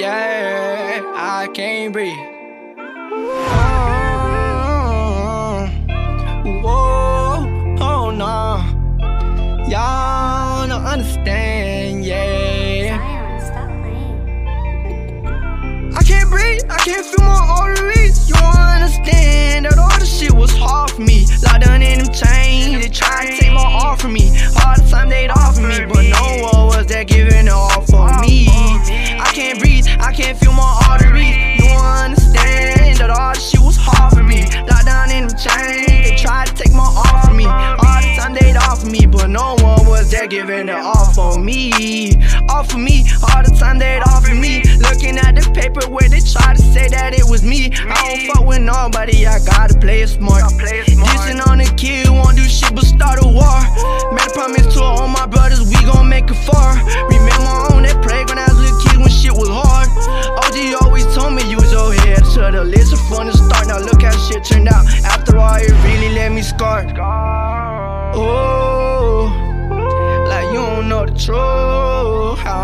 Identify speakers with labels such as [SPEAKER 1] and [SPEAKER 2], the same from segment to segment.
[SPEAKER 1] Yeah, I can't breathe. Oh, whoa, oh no. Y'all don't understand, yeah. I can't breathe, I can't feel my arteries. You don't understand that all the shit was hard for me. Locked down in them chains, they try to take my art from me. All the time they'd offer me, but no one but no one was there giving it all for me. All for me, all the time they'd offer me. Looking at the paper where they try to say that it was me. I don't fuck with nobody, I gotta play it smart. Dissing on the kid, won't do shit but start a war. Made a promise to all my brothers, we gon' make it far. Remember on that playground as a little kid when shit was hard. OG always told me use your head to the list from the start. Now look how shit turned out. After all, it really let me scarred. Oh,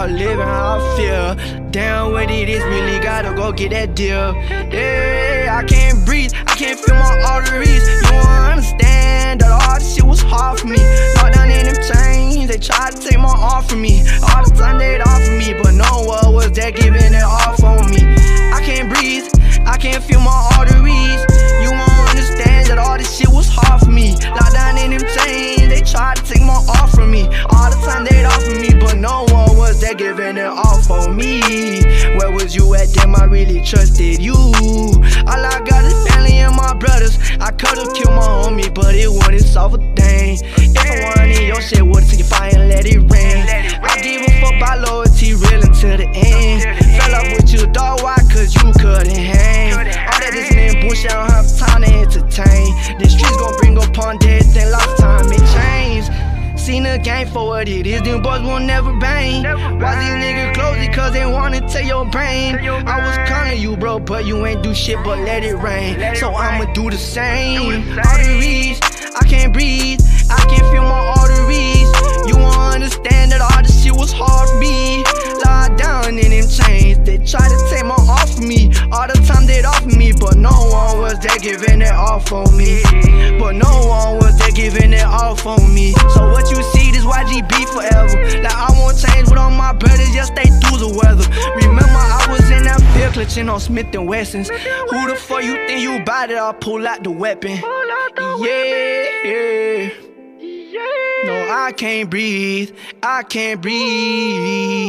[SPEAKER 1] live and how I feel. Down with it is really gotta go get that deal. Yeah, I can't breathe, I can't feel my arteries. You don't understand that all this shit was hard for me. Locked down in them chains, they tried to take my art from me. All the time they'd offer me, but no one was there giving it all for me. I can't breathe, I can't feel my arteries. You at? Damn, I really trusted you. All I got is family and my brothers. I could've killed my homie, but it wouldn't solve a thing. If I wanted your shit, would've took your fire and let it rain. I give a fuck about loyalty, real until the end. Fell up with you, dog, why? Cause you couldn't hang. All that this man bullshit, I don't have time to entertain. Streets Seen the game for what it is, them boys will never bang. Why these niggas close it? Cause they wanna take your brain. I was calling you, bro, but you ain't do shit but let it rain. So I'ma do the same. Arteries, I can't one was there giving it all for me. But no one was there giving it all for me. So what you see, this YGB forever. Like I won't change with all my brothers, just stay through the weather. Remember I was in that field clutching on Smith and Wessons. Who the fuck you think you bought it? I'll pull out the weapon. Yeah. No, I can't breathe. I can't breathe.